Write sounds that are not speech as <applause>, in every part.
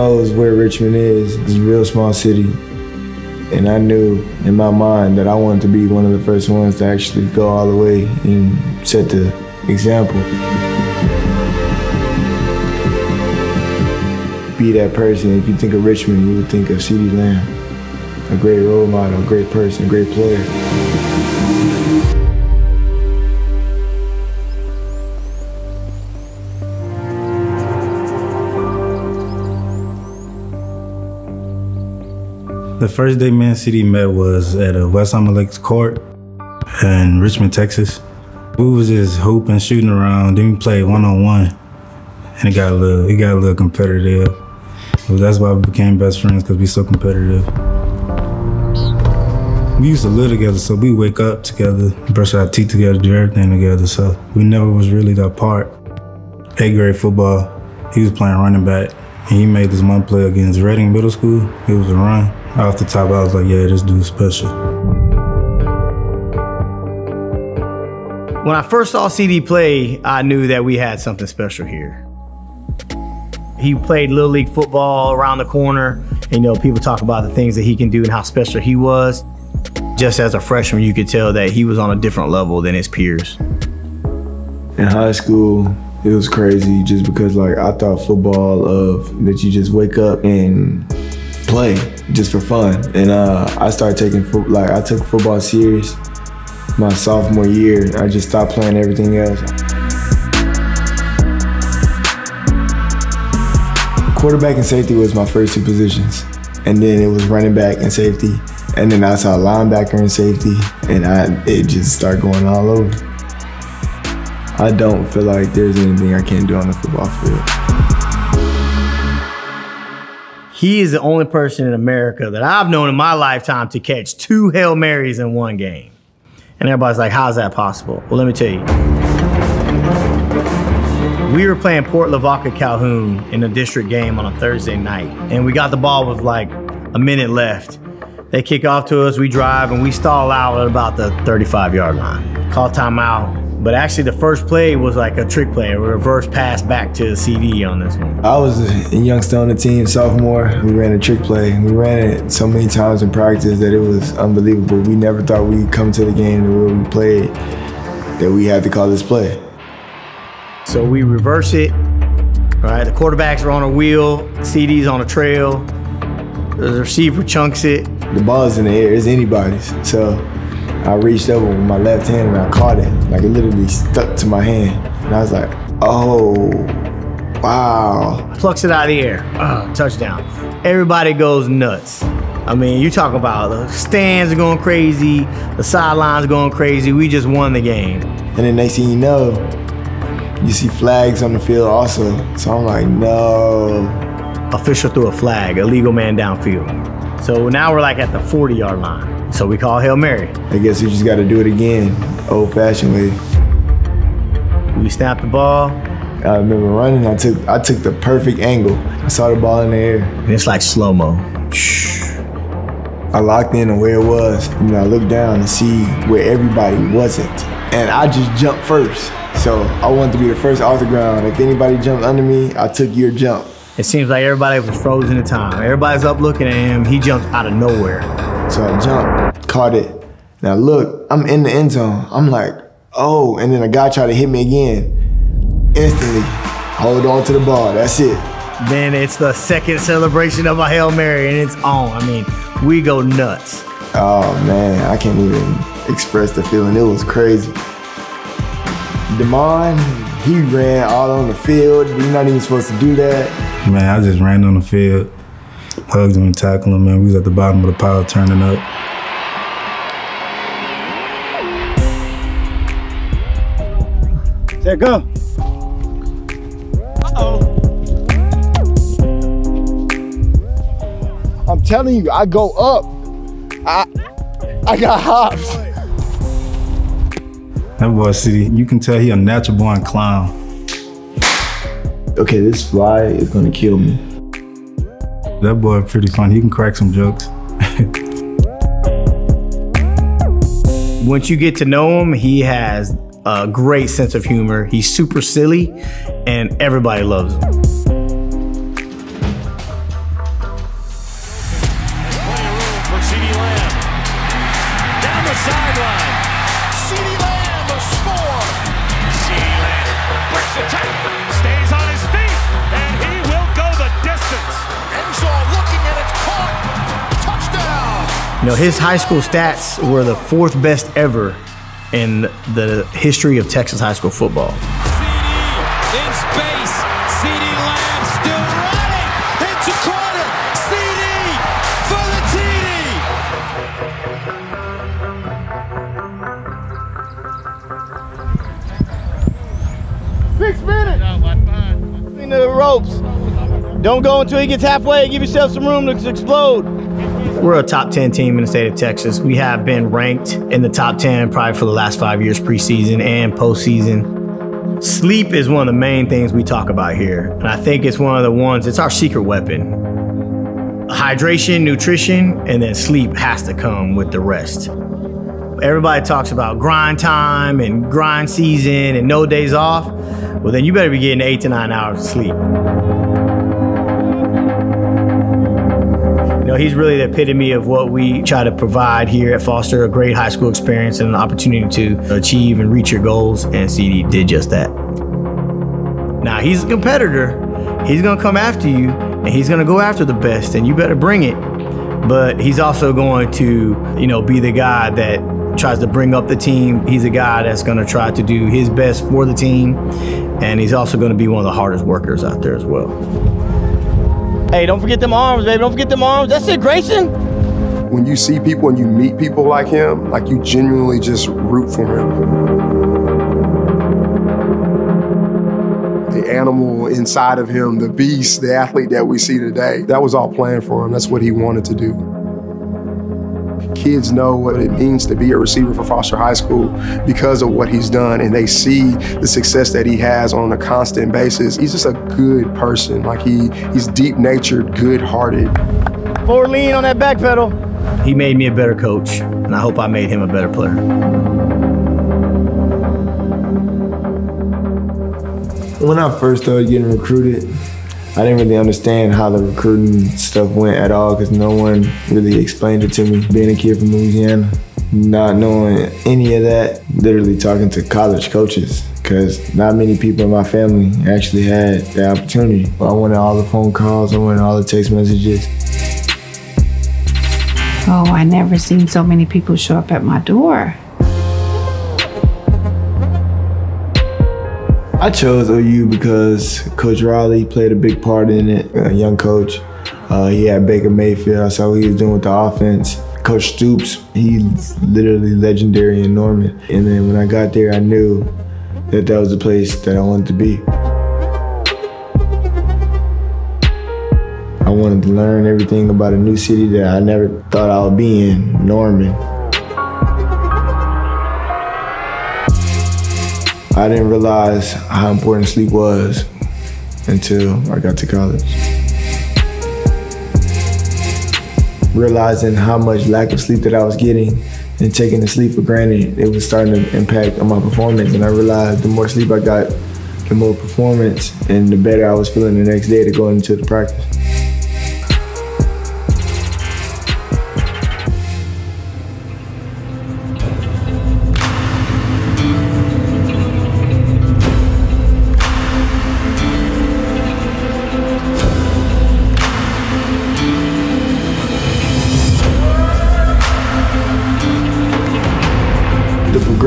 knows where Richmond is. It's a real small city. And I knew in my mind that I wanted to be one of the first ones to actually go all the way and set the example. Be that person. If you think of Richmond, you would think of CeeDee Lamb. A great role model, a great person, a great player. The first day Man City met was at a West Lakes court in Richmond, Texas. We was just hooping, shooting around. Then we played one on one, and it got a little, it got a little competitive. So that's why we became best friends because we so competitive. We used to live together, so we wake up together, brush our teeth together, do everything together. So we never was really that apart. Eighth grade football, he was playing running back, and he made this one play against Reading Middle School. It was a run. Off the top, I was like, yeah, this dude's special. When I first saw CeeDee play, I knew that we had something special here. He played Little League football around the corner. And, you know, people talk about the things that he can do and how special he was. Just as a freshman, you could tell that he was on a different level than his peers. In high school, it was crazy just because like I thought football of that you just wake up and play just for fun. And uh, I started taking fo- like I took football serious my sophomore year. I just stopped playing everything else. Quarterback and safety was my first two positions, and then it was running back and safety, and then I saw linebacker and safety, and I it just started going all over. I don't feel like there's anything I can't do on the football field. He is the only person in America that I've known in my lifetime to catch two Hail Marys in one game. And everybody's like, how's that possible? Well, let me tell you. We were playing Port Lavaca Calhoun in a district game on a Thursday night, and we got the ball with like a minute left. They kick off to us, we drive, and we stall out at about the 35 yard line. Call timeout. But actually, the first play was like a trick play, a reverse pass back to the CeeDee on this one. I was a youngster on the team, sophomore. We ran a trick play. We ran it so many times in practice that it was unbelievable. We never thought we'd come to the game the way we played that we had to call this play. So we reverse it. Right, the quarterbacks are on a wheel, CeeDee's on a trail. The receiver chunks it. The ball's in the air, it's anybody's. So I reached over with my left hand and I caught it. Like it literally stuck to my hand. And I was like, oh, wow. Plucks it out of the air. Uh, touchdown. Everybody goes nuts. I mean, you talk about the stands are going crazy, the sidelines going crazy. We just won the game. And then next thing you know, you see flags on the field also. So I'm like, no. Official threw a flag, illegal man downfield. So now we're like at the 40 yard line. So we call Hail Mary. I guess we just got to do it again, old fashioned way. We snap the ball. I remember running. I took I took the perfect angle. I saw the ball in the air. And it's like slow mo. I locked in on where it was. And I looked down to see where everybody wasn't. And I just jumped first. So I wanted to be the first off the ground. If anybody jumped under me, I took your jump. It seems like everybody was frozen in time. Everybody's up looking at him. He jumps out of nowhere. So I jumped, caught it. Now look, I'm in the end zone. I'm like, oh, and then a guy tried to hit me again. Instantly, hold on to the ball. That's it. Then it's the second celebration of a Hail Mary and it's on. I mean, we go nuts. Oh man, I can't even express the feeling. It was crazy. Demond, he ran all on the field. You're not even supposed to do that. Man, I just ran on the field, hugged him and tackled him, man. We was at the bottom of the pile turning up. There go. Uh-oh. I'm telling you, I go up. I I got hops. That boy, CeeDee, you can tell he a natural born clown. Okay, this fly is gonna kill me. That boy pretty funny. He can crack some jokes. Once you get to know him, he has a great sense of humor. He's super silly, and everybody loves him. Know, his high school stats were the fourth best ever in the history of Texas high school football. Six minutes. In the ropes. Don't go until he gets halfway. Give yourself some room to explode. We're a top 10 team in the state of Texas. We have been ranked in the top 10 probably for the last five years, preseason and postseason. Sleep is one of the main things we talk about here. And I think it's one of the ones, it's our secret weapon. Hydration, nutrition, and then sleep has to come with the rest. Everybody talks about grind time and grind season and no days off. Well, then you better be getting eight to nine hours of sleep. Know, he's really the epitome of what we try to provide here at Foster a great high school experience and an opportunity to achieve and reach your goals. And CeeDee did just that. Now, he's a competitor. He's going to come after you and he's going to go after the best, and you better bring it. But he's also going to, you know, be the guy that tries to bring up the team. He's a guy that's going to try to do his best for the team. And he's also going to be one of the hardest workers out there as well. Hey, don't forget them arms, baby. Don't forget them arms. That's it, Grayson. when you see people and you meet people like him, like you genuinely just root for him. The animal inside of him, the beast, the athlete that we see today, that was all planned for him. That's what he wanted to do. Kids know what it means to be a receiver for Foster High School because of what he's done, and they see the success that he has on a constant basis. He's just a good person. Like he, he's deep-natured, good-hearted. Forward lean on that back pedal. He made me a better coach, and I hope I made him a better player. When I first started getting recruited, I didn't really understand how the recruiting stuff went at all because no one really explained it to me. Being a kid from Louisiana, not knowing any of that, literally talking to college coaches because not many people in my family actually had the opportunity. I wanted all the phone calls, I wanted all the text messages. Oh, I never seen so many people show up at my door. I chose OU because Coach Riley played a big part in it. A young coach. Uh, he had Baker Mayfield. I saw what he was doing with the offense. Coach Stoops, he's literally legendary in Norman. And then when I got there, I knew that that was the place that I wanted to be. I wanted to learn everything about a new city that I never thought I would be in, Norman. I didn't realize how important sleep was until I got to college. Realizing how much lack of sleep that I was getting and taking the sleep for granted, it was starting to impact on my performance. And I realized the more sleep I got, the more performance and the better I was feeling the next day to go into the practice.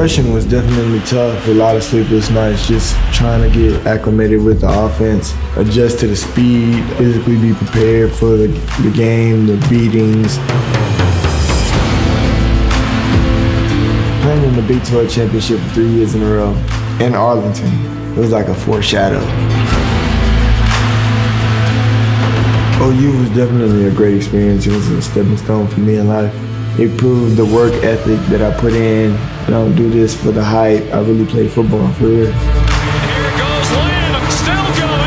Progression was definitely tough. A lot of sleepless nights, just trying to get acclimated with the offense, adjust to the speed, physically be prepared for the, the game, the beatings. Playing in the Big 12 championship for three years in a row in Arlington, it was like a foreshadow. OU was definitely a great experience. It was a stepping stone for me in life. It proved the work ethic that I put in. I don't do this for the hype. I really play football for real. Here still going.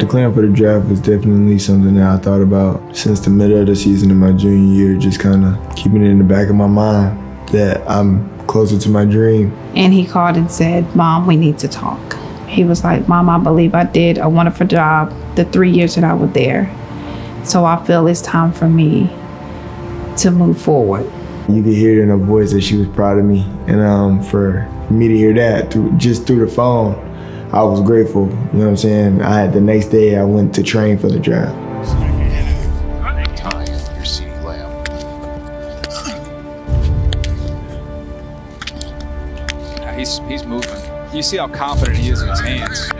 Declaring for the draft was definitely something that I thought about since the middle of the season in my junior year, just kind of keeping it in the back of my mind that I'm closer to my dream. And he called and said, Mom, we need to talk. He was like, Mom, I believe I did a wonderful job the three years that I was there. So I feel it's time for me to move forward. You could hear it in her voice that she was proud of me, and um, for me to hear that through just through the phone, I was grateful. You know what I'm saying? I had the next day I went to train for the draft. Time, your CeeDee Lamb. Yeah, he's he's moving. You see how confident he is in his hands.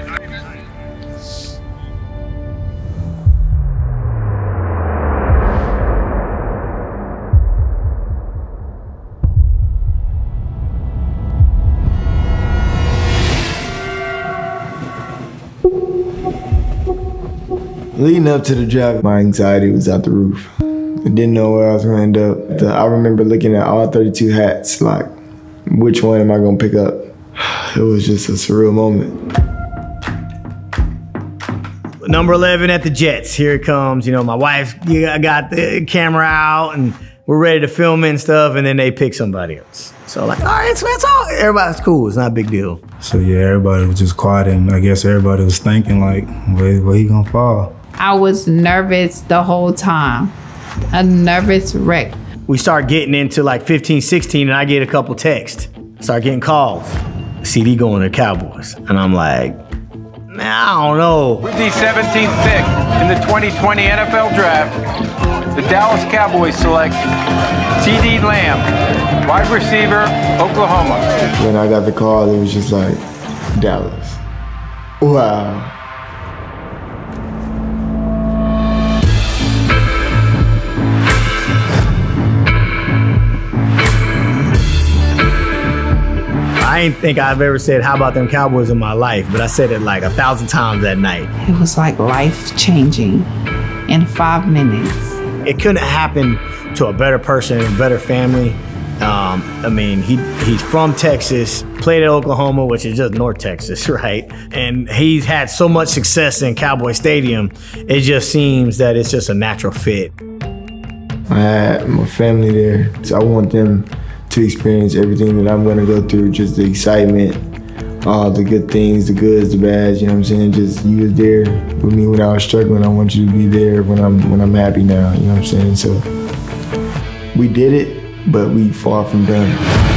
Leading up to the draft, my anxiety was out the roof. I didn't know where I was going to end up. I remember looking at all 32 hats, like, which one am I going to pick up? It was just a surreal moment. Number 11 at the Jets. Here it comes. You know, my wife yeah, got the camera out and we're ready to film and stuff, and then they pick somebody else. So, like, all right, it's, it's all, everybody's cool. It's not a big deal. So yeah, everybody was just quiet, and I guess everybody was thinking like, where, where he gonna fall? I was nervous the whole time. A nervous wreck. We start getting into like 15, 16, and I get a couple texts. Start getting calls. CeeDee going to Cowboys. And I'm like, man, I don't know. With the 17th pick in the 2020 NFL Draft, the Dallas Cowboys select CeeDee Lamb, wide receiver, Oklahoma. When I got the call, it was just like, Dallas. Wow. I ain't think I've ever said, how about them Cowboys in my life, but I said it like a thousand times that night. It was like life changing in five minutes. It couldn't happen to a better person, a better family. Um, I mean, he he's from Texas, played at Oklahoma, which is just North Texas, <laughs> right? And he's had so much success in Cowboy Stadium. It just seems that it's just a natural fit. I had my family there, so I want them to experience everything that I'm gonna go through, just the excitement, all the good things, the goods, the bads, you know what I'm saying? Just you was there with me when I was struggling. I want you to be there when I'm when I'm happy now, you know what I'm saying? So we did it, but we far from done.